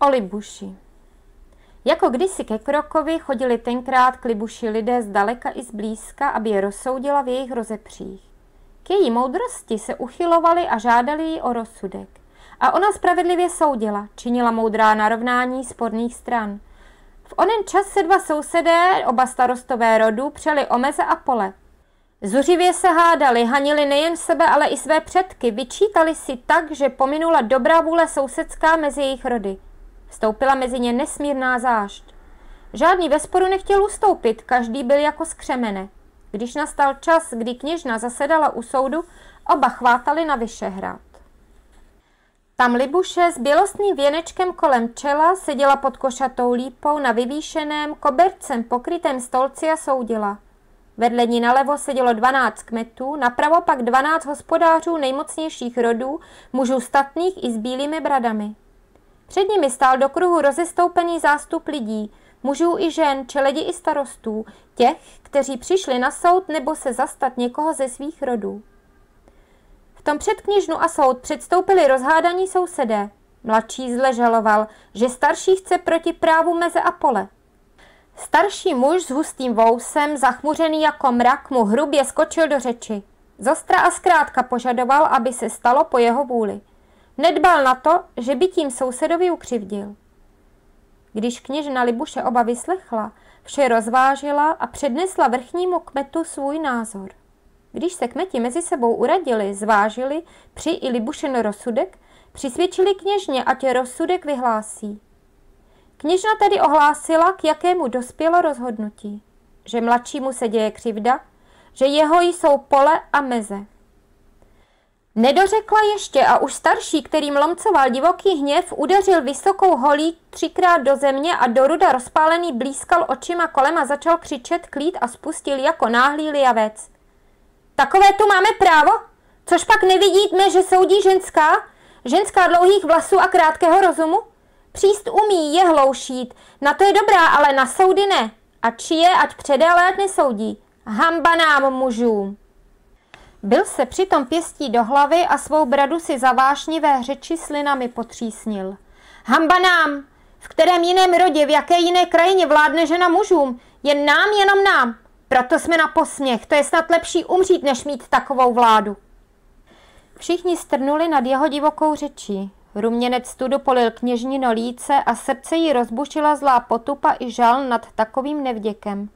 O Libuši Jako kdysi ke Krokovi chodili tenkrát k Libuši lidé zdaleka i zblízka, aby je rozsoudila v jejich rozepřích. K její moudrosti se uchylovali a žádali ji o rozsudek. A ona spravedlivě soudila, činila moudrá narovnání sporných stran. V onen čas se dva sousedé, oba starostové rodu, přeli o meze a pole. Zuřivě se hádali, hanili nejen sebe, ale i své předky, vyčítali si tak, že pominula dobrá vůle sousedská mezi jejich rody. Vstoupila mezi ně nesmírná zášť. Žádný ve sporu nechtěl ustoupit, každý byl jako skřemene. Když nastal čas, kdy kněžna zasedala u soudu, oba chvátali na Vyšehrad. Tam Libuše s bělostným věnečkem kolem čela seděla pod košatou lípou na vyvýšeném, kobercem pokrytém stolci a soudila. Vedle ní nalevo sedělo dvanáct kmetů, napravo pak dvanáct hospodářů nejmocnějších rodů, mužů statných i s bílými bradami. Před nimi stál do kruhu rozestoupený zástup lidí, mužů i žen, čeledi i starostů, těch, kteří přišli na soud nebo se zastat někoho ze svých rodů. V tom před knižnu a soud předstoupili rozhádaní sousedé. Mladší zle žaloval, že starší chce proti právu meze a pole. Starší muž s hustým vousem, zachmuřený jako mrak, mu hrubě skočil do řeči. Zostra a zkrátka požadoval, aby se stalo po jeho vůli. Nedbal na to, že by tím sousedovi ukřivdil. Když kněžna Libuše oba vyslechla, vše rozvážila a přednesla vrchnímu kmetu svůj názor. Když se kmeti mezi sebou uradili, zvážili, při i Libušen rozsudek, přisvědčili kněžně, ať rozsudek vyhlásí. Kněžna tedy ohlásila, k jakému dospělo rozhodnutí. Že mladšímu se děje křivda, že jeho jsou pole a meze. Nedořekla ještě a už starší, kterým lomcoval divoký hněv, udeřil vysokou holí třikrát do země a do ruda rozpálený blízkal očima kolem a začal křičet klít a spustil jako náhlý liavec. Takové tu máme právo? Což pak nevidíme, že soudí ženská? Ženská dlouhých vlasů a krátkého rozumu? Příst umí je hloušít, na to je dobrá, ale na soudy ne. A či je, ať přede, ale ať nesoudí. Hamba nám mužům. Byl se přitom pěstí do hlavy a svou bradu si za vášnivé řeči slinami potřísnil. Hamba nám! V kterém jiném rodě, v jaké jiné krajině vládne žena mužům? Jen nám, jenom nám. Proto jsme na posměch. To je snad lepší umřít, než mít takovou vládu. Všichni strnuli nad jeho divokou řečí. Ruměnec studu polil kněžnino líce a srdce jí rozbušila zlá potupa i žal nad takovým nevděkem.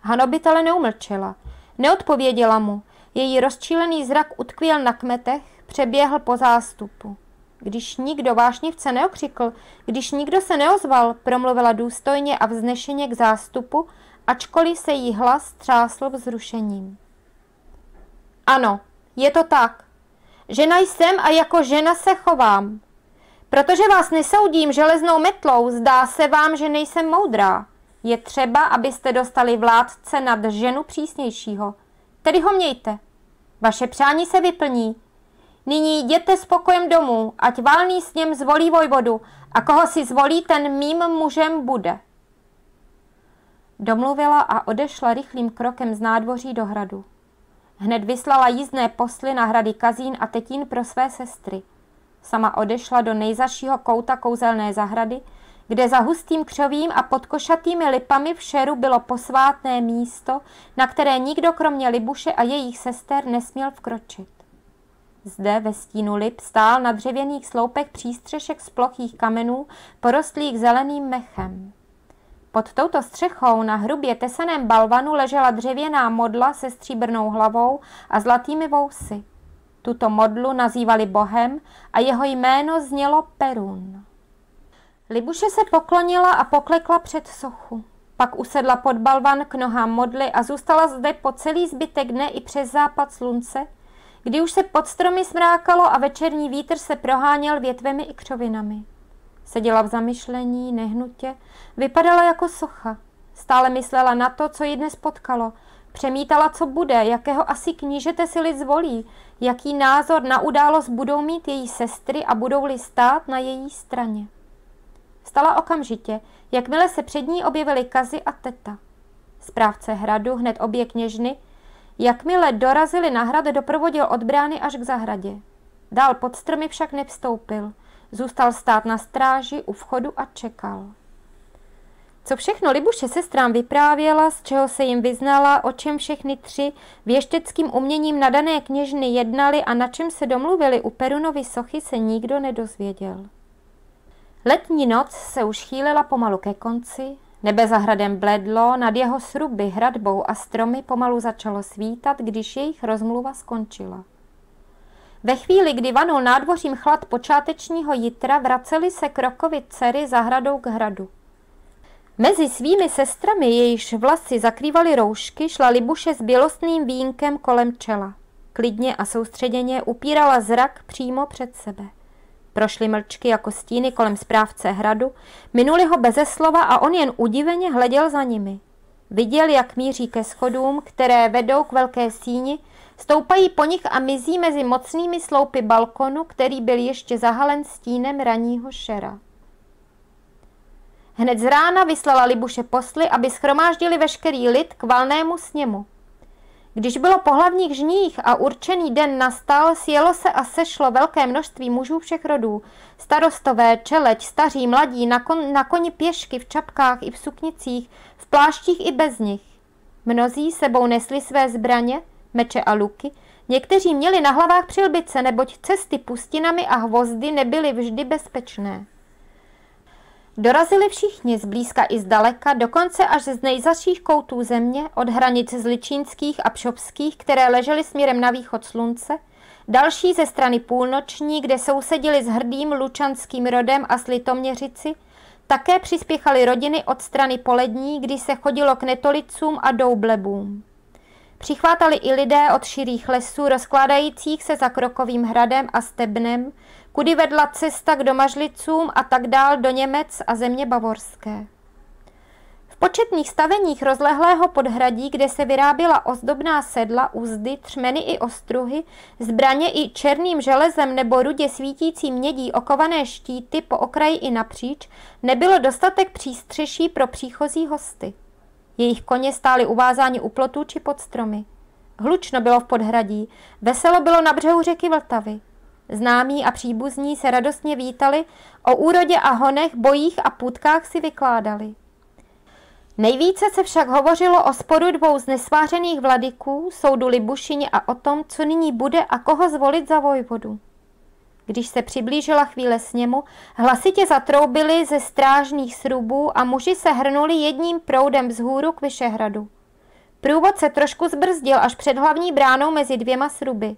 Hanobit ale neumlčela. Neodpověděla mu. Její rozčílený zrak utkvěl na kmetech, přeběhl po zástupu. Když nikdo vášnivce neokřikl, když nikdo se neozval, promluvila důstojně a vznešeně k zástupu, ačkoliv se jí hlas třásl vzrušením. Ano, je to tak. Žena jsem a jako žena se chovám. Protože vás nesoudím železnou metlou, zdá se vám, že nejsem moudrá. Je třeba, abyste dostali vládce nad ženu přísnějšího. Tedy ho mějte. Vaše přání se vyplní. Nyní jděte spokojem domů, ať válný s něm zvolí vojvodu a koho si zvolí, ten mým mužem bude. Domluvila a odešla rychlým krokem z nádvoří do hradu. Hned vyslala jízdné posly na hrady Kazín a Tetín pro své sestry. Sama odešla do nejzašího kouta kouzelné zahrady, kde za hustým křovím a pod košatými lipami v šeru bylo posvátné místo, na které nikdo kromě Libuše a jejich sester nesměl vkročit. Zde ve stínu lip stál na dřevěných sloupech přístřešek z plochých kamenů, porostlých zeleným mechem. Pod touto střechou na hrubě tesaném balvanu ležela dřevěná modla se stříbrnou hlavou a zlatými vousy. Tuto modlu nazývali bohem a jeho jméno znělo Perun. Libuše se poklonila a poklekla před sochu. Pak usedla pod balvan k nohám modly a zůstala zde po celý zbytek dne i přes západ slunce, kdy už se pod stromy smrákalo a večerní vítr se proháněl větvemi i křovinami. Seděla v zamyšlení, nehnutě, vypadala jako socha. Stále myslela na to, co ji dnes potkalo. Přemítala, co bude, jakého asi knížete si lid zvolí, jaký názor na událost budou mít její sestry a budou-li stát na její straně. Stala okamžitě, jakmile se před ní objevily Kazy a Teta. Správce hradu, hned obě kněžny, jakmile dorazili na hrad, doprovodil od brány až k zahradě. Dál pod stromy však nevstoupil. Zůstal stát na stráži u vchodu a čekal. Co všechno Libuše sestrám vyprávěla, z čeho se jim vyznala, o čem všechny tři věšteckým uměním nadané kněžny jednali a na čem se domluvili u Perunovy sochy, se nikdo nedozvěděl. Letní noc se už chýlila pomalu ke konci, nebe za hradem bledlo, nad jeho sruby, hradbou a stromy pomalu začalo svítat, když jejich rozmluva skončila. Ve chvíli, kdy vanul nádvořím chlad počátečního jitra, vraceli se krokovi dcery zahradou k hradu. Mezi svými sestrami, jejichž vlasy zakrývaly roušky, šla Libuše s bělostným vínkem kolem čela. Klidně a soustředěně upírala zrak přímo před sebe. Prošly mlčky jako stíny kolem správce hradu, minuli ho beze slova a on jen udiveně hleděl za nimi. Viděl, jak míří ke schodům, které vedou k velké síni, stoupají po nich a mizí mezi mocnými sloupy balkonu, který byl ještě zahalen stínem raního šera. Hned z rána vyslala Libuše posly, aby schromáždili veškerý lid k valnému sněmu. Když bylo po hlavních žních a určený den nastal, sjelo se a sešlo velké množství mužů všech rodů. Starostové, čeleť, staří, mladí, na, kon, na koni pěšky, v čapkách i v suknicích, v pláštích i bez nich. Mnozí sebou nesli své zbraně, meče a luky, někteří měli na hlavách přilbice, neboť cesty pustinami a hvozdy nebyly vždy bezpečné. Dorazili všichni zblízka i zdaleka, dokonce až z nejzaších koutů země, od hranic zličínských a pšopských, které ležely směrem na východ slunce, další ze strany půlnoční, kde sousedili s hrdým lučanským rodem a s litoměřici, také přispěchaly rodiny od strany polední, kdy se chodilo k netolicům a doublebům. Přichvátali i lidé od širých lesů, rozkládajících se za Krokovým hradem a Stebnem, kudy vedla cesta k domažlicům a tak dál do Němec a země bavorské. V početných staveních rozlehlého podhradí, kde se vyráběla ozdobná sedla, úzdy, třmeny i ostruhy, zbraně i černým železem nebo rudě svítící mědí okované štíty po okraji i napříč, nebylo dostatek přístřeší pro příchozí hosty. Jejich koně stály uvázáni u plotů či pod stromy. Hlučno bylo v podhradí, veselo bylo na břehu řeky Vltavy. Známí a příbuzní se radostně vítali, o úrodě a honech, bojích a půdkách si vykládali. Nejvíce se však hovořilo o sporu dvou z nesvářených vladyků, soudu Libušině a o tom, co nyní bude a koho zvolit za vojvodu. Když se přiblížila chvíle sněmu, hlasitě zatroubili ze strážných srubů a muži se hrnuli jedním proudem vzhůru k Vyšehradu. Průvod se trošku zbrzdil až před hlavní bránou mezi dvěma sruby.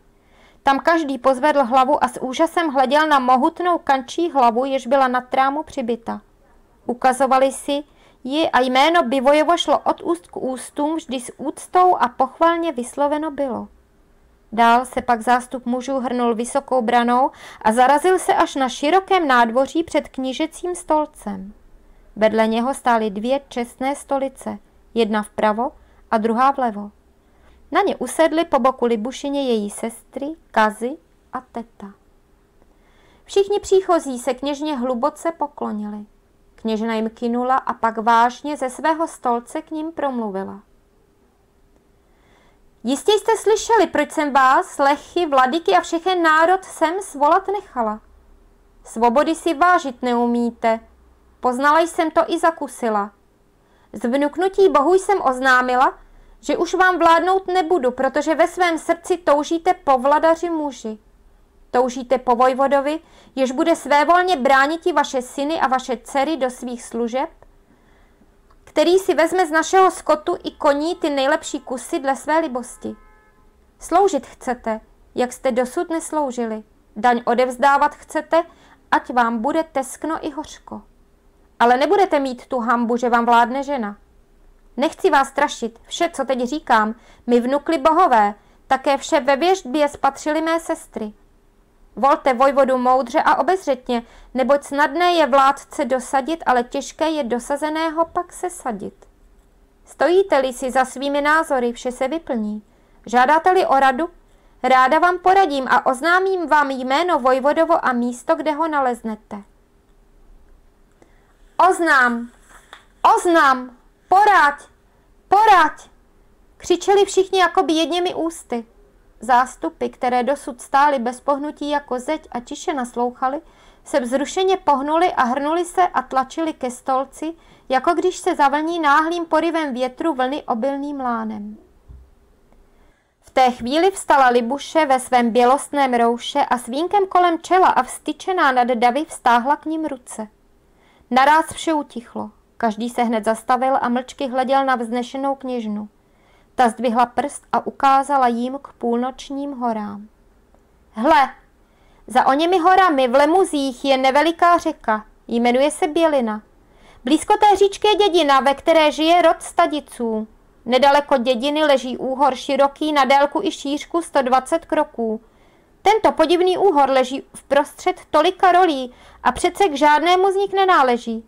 Tam každý pozvedl hlavu a s úžasem hleděl na mohutnou kančí hlavu, jež byla na trámu přibyta. Ukazovali si ji a jméno Bivojevo šlo od úst k ústům, vždy s úctou a pochvalně vysloveno bylo. Dál se pak zástup mužů hrnul vysokou branou a zarazil se až na širokém nádvoří před knížecím stolcem. Vedle něho stály dvě čestné stolice, jedna vpravo a druhá vlevo. Na ně usedly po boku Libušině její sestry, Kazy a teta. Všichni příchozí se kněžně hluboce poklonili. Kněžna jim kinula a pak vážně ze svého stolce k ním promluvila. Jistě jste slyšeli, proč jsem vás, lechy, vladyky a všechen národ sem svolat nechala. Svobody si vážit neumíte. Poznala jsem to i zakusila. Z vnuknutí bohu jsem oznámila, že už vám vládnout nebudu, protože ve svém srdci toužíte po vladaři muži. Toužíte po vojvodovi, jež bude svévolně bránit i vaše syny a vaše dcery do svých služeb, který si vezme z našeho skotu i koní ty nejlepší kusy dle své libosti. Sloužit chcete, jak jste dosud nesloužili. Daň odevzdávat chcete, ať vám bude teskno i hořko. Ale nebudete mít tu hambu, že vám vládne žena. Nechci vás strašit, vše, co teď říkám, mi vnukli bohové, také vše ve věžbě spatřili mé sestry. Volte vojvodu moudře a obezřetně, neboť snadné je vládce dosadit, ale těžké je dosazeného pak sesadit. Stojíte-li si za svými názory, vše se vyplní. Žádáte-li o radu? Ráda vám poradím a oznámím vám jméno Vojvodovo a místo, kde ho naleznete. Oznám! Oznám! Poraď! Poraď! Křičeli všichni jakoby jedněmi ústy. Zástupy, které dosud stály bez pohnutí jako zeď a tiše naslouchali, se vzrušeně pohnuli a hrnuli se a tlačili ke stolci, jako když se zavlní náhlým porivem větru vlny obilným lánem. V té chvíli vstala Libuše ve svém bělostném rouše a s vínkem kolem čela a vstyčená nad davy vstáhla k ním ruce. Naráz vše utichlo. Každý se hned zastavil a mlčky hleděl na vznešenou kněžnu. Ta zdvihla prst a ukázala jim k půlnočním horám. Hle, za o němi horami v Lemuzích je neveliká řeka, jmenuje se Bělina. Blízko té říčky je dědina, ve které žije rod stadiců. Nedaleko dědiny leží úhor široký na délku i šířku 120 kroků. Tento podivný úhor leží v prostřed tolika rolí a přece k žádnému z nich nenáleží.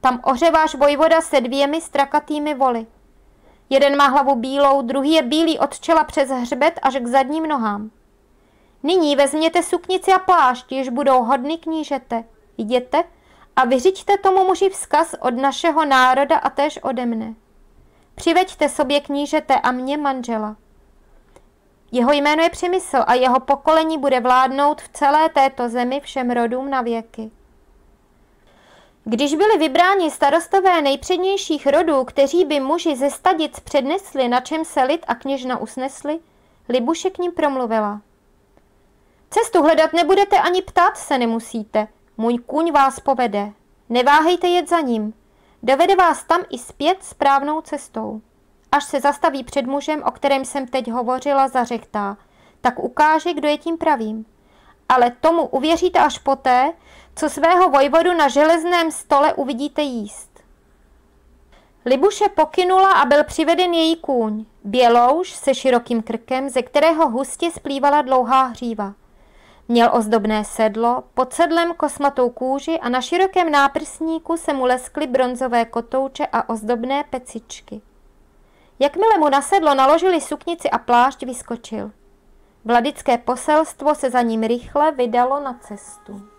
Tam ořeváš vojvoda se dvěmi strakatými voly. Jeden má hlavu bílou, druhý je bílý od čela přes hřbet až k zadním nohám. Nyní vezměte suknici a plášť, jež budou hodny knížete. Jděte a vyřiďte tomu muži vzkaz od našeho národa a též ode mne. Přiveďte sobě knížete a mě manžela. Jeho jméno je Přemysl a jeho pokolení bude vládnout v celé této zemi všem rodům na věky. Když byli vybráni starostové nejpřednějších rodů, kteří by muži ze stadic přednesli, na čem se lid a kněžna usnesli, Libuše k ním promluvila. Cestu hledat nebudete ani ptát se nemusíte. Můj kuň vás povede. Neváhejte jet za ním. Dovede vás tam i zpět správnou cestou. Až se zastaví před mužem, o kterém jsem teď hovořila, zařechtá, tak ukáže, kdo je tím pravým. Ale tomu uvěříte až poté, co svého vojvodu na železném stole uvidíte jíst. Libuše pokynula a byl přiveden její kůň, bělouš se širokým krkem, ze kterého hustě splývala dlouhá hříva. Měl ozdobné sedlo, pod sedlem kosmatou kůži a na širokém náprsníku se mu leskly bronzové kotouče a ozdobné pecičky. Jakmile mu na sedlo naložili suknici a plášť, vyskočil. Vladické poselstvo se za ním rychle vydalo na cestu.